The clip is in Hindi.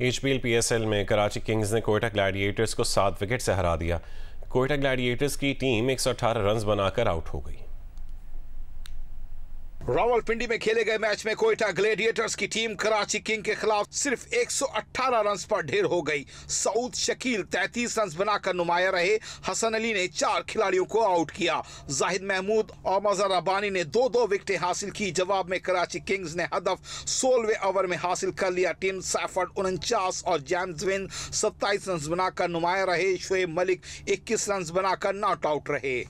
एच एल में कराची किंग्स ने कोयटा ग्लैडिएटर्स को सात विकेट से हरा दिया। कोयटा ग्लैडिएटर्स की टीम 118 रन बनाकर आउट हो गई। रावलपिंडी में खेले गए मैच में कोयटा ग्लेडिएटर्स की टीम कराची किंग के खिलाफ सिर्फ़ 118 रन पर ढेर हो गई। सऊद शकील 33 रन बनाकर नुमाया रहे। हसन अली ने चार खिलाड़ियों को आउट किया। जाहिद महमूद और मजर अबानी ने दो दो विकेटें हासिल की। जवाब में कराची किंग्स ने हदफ सोलवे ओवर में हासिल कर लिया। टीम सैफर्ड उनचास और जेम्स विन सत्ताईस रन बनाकर नुमाया रहे। शुएब मलिक इक्कीस रन बनाकर नॉट आउट रहे।